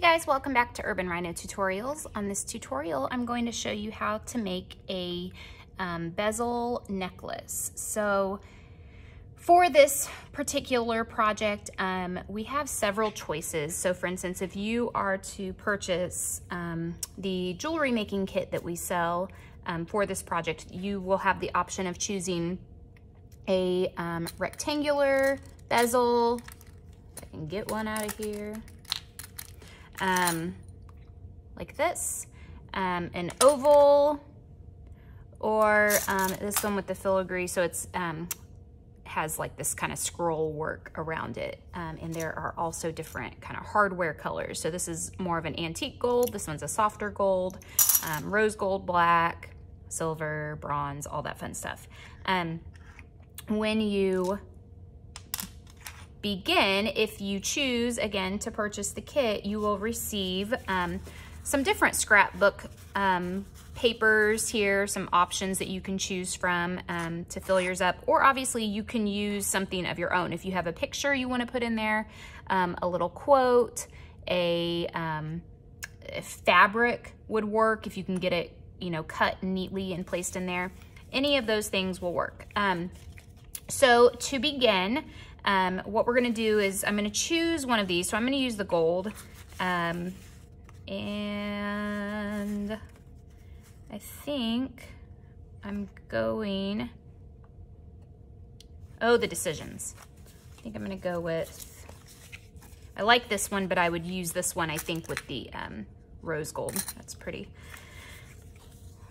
guys, welcome back to Urban Rhino Tutorials. On this tutorial, I'm going to show you how to make a um, bezel necklace. So for this particular project, um, we have several choices. So for instance, if you are to purchase um, the jewelry making kit that we sell um, for this project, you will have the option of choosing a um, rectangular bezel. I can get one out of here um, like this, um, an oval, or um, this one with the filigree. So it's um, has like this kind of scroll work around it. Um, and there are also different kind of hardware colors. So this is more of an antique gold. This one's a softer gold, um, rose gold, black, silver, bronze, all that fun stuff. When you begin, if you choose, again, to purchase the kit, you will receive um, some different scrapbook um, papers here, some options that you can choose from um, to fill yours up. Or obviously you can use something of your own. If you have a picture you wanna put in there, um, a little quote, a, um, a fabric would work if you can get it you know, cut neatly and placed in there. Any of those things will work. Um, so to begin, um, what we're gonna do is I'm gonna choose one of these. So I'm gonna use the gold. Um, and I think I'm going, oh, the decisions. I think I'm gonna go with, I like this one, but I would use this one, I think, with the um, rose gold. That's pretty.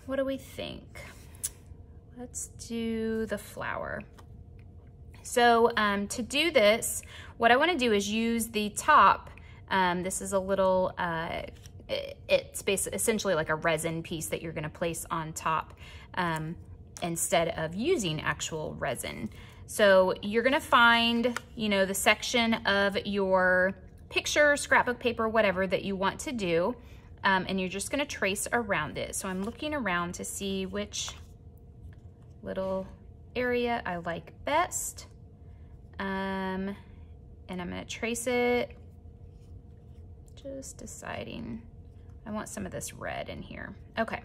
What do we think? Let's do the flower. So um, to do this, what I wanna do is use the top. Um, this is a little, uh, it's basically essentially like a resin piece that you're gonna place on top um, instead of using actual resin. So you're gonna find, you know, the section of your picture, scrapbook paper, whatever that you want to do, um, and you're just gonna trace around it. So I'm looking around to see which little area I like best. Um, and I'm gonna trace it, just deciding. I want some of this red in here. Okay.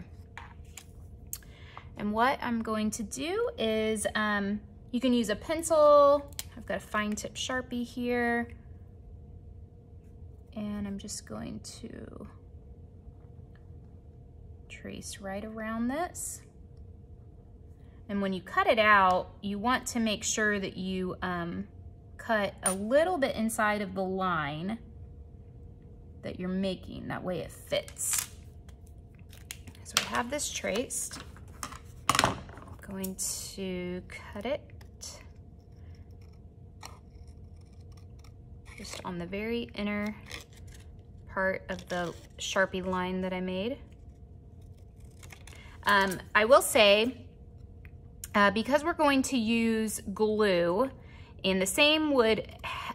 And what I'm going to do is, um, you can use a pencil. I've got a fine tip Sharpie here. And I'm just going to trace right around this. And when you cut it out, you want to make sure that you um, cut a little bit inside of the line that you're making. That way it fits. So we have this traced. I'm going to cut it just on the very inner part of the Sharpie line that I made. Um, I will say uh, because we're going to use glue, and the same would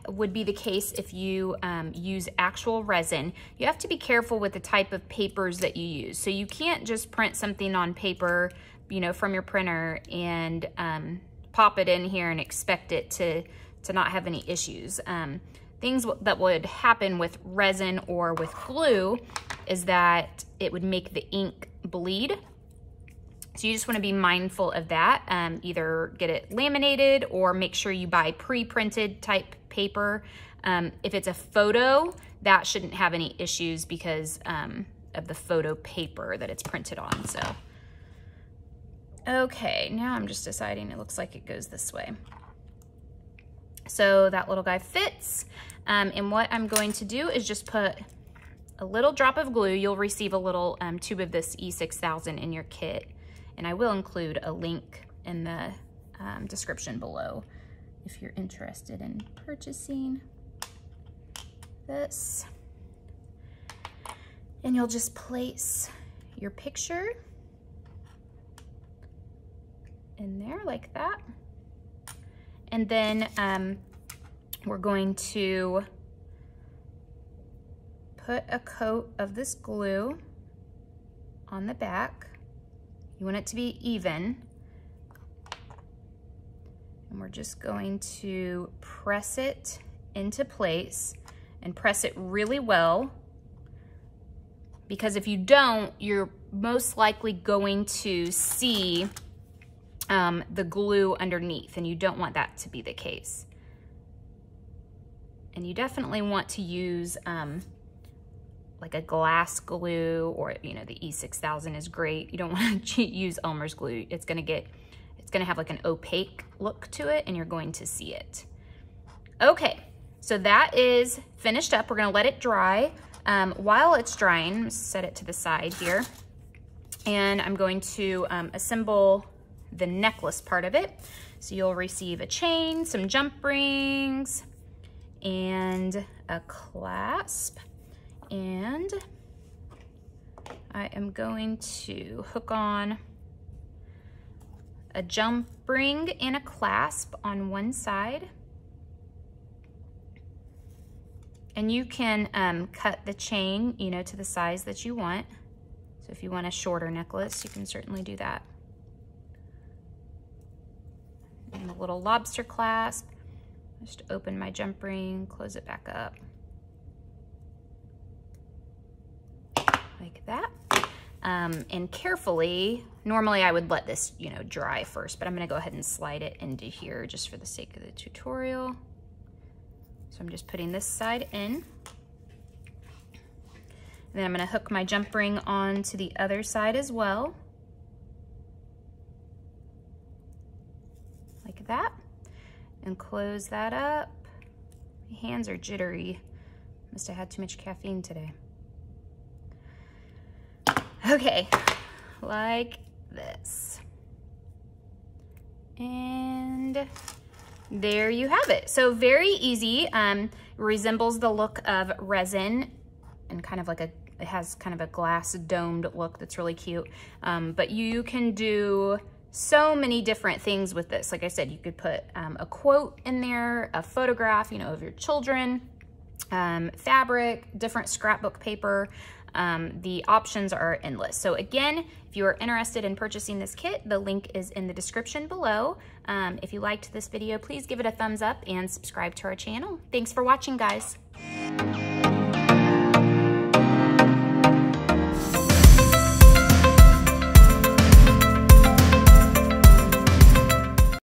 would be the case if you um, use actual resin, you have to be careful with the type of papers that you use. So you can't just print something on paper, you know, from your printer and um, pop it in here and expect it to, to not have any issues. Um, things that would happen with resin or with glue is that it would make the ink bleed so you just wanna be mindful of that. Um, either get it laminated or make sure you buy pre-printed type paper. Um, if it's a photo, that shouldn't have any issues because um, of the photo paper that it's printed on, so. Okay, now I'm just deciding it looks like it goes this way. So that little guy fits. Um, and what I'm going to do is just put a little drop of glue. You'll receive a little um, tube of this E6000 in your kit. And I will include a link in the um, description below if you're interested in purchasing this. And you'll just place your picture in there like that. And then um, we're going to put a coat of this glue on the back you want it to be even. And we're just going to press it into place and press it really well because if you don't, you're most likely going to see um, the glue underneath and you don't want that to be the case. And you definitely want to use um, like a glass glue or, you know, the E6000 is great. You don't want to use Elmer's glue. It's going to get, it's going to have like an opaque look to it and you're going to see it. Okay, so that is finished up. We're going to let it dry. Um, while it's drying, set it to the side here. And I'm going to um, assemble the necklace part of it. So you'll receive a chain, some jump rings, and a clasp. And I am going to hook on a jump ring and a clasp on one side. And you can um, cut the chain, you know, to the size that you want. So if you want a shorter necklace, you can certainly do that. And a little lobster clasp. Just open my jump ring, close it back up. Like that. Um, and carefully, normally I would let this, you know, dry first, but I'm gonna go ahead and slide it into here just for the sake of the tutorial. So I'm just putting this side in. And then I'm gonna hook my jump ring on to the other side as well. Like that. And close that up. My hands are jittery. Must have had too much caffeine today. Okay, like this. And there you have it. So very easy, um, resembles the look of resin and kind of like a, it has kind of a glass domed look that's really cute. Um, but you can do so many different things with this. Like I said, you could put um, a quote in there, a photograph, you know, of your children, um, fabric, different scrapbook paper. Um, the options are endless. So again, if you are interested in purchasing this kit, the link is in the description below. Um, if you liked this video, please give it a thumbs up and subscribe to our channel. Thanks for watching, guys.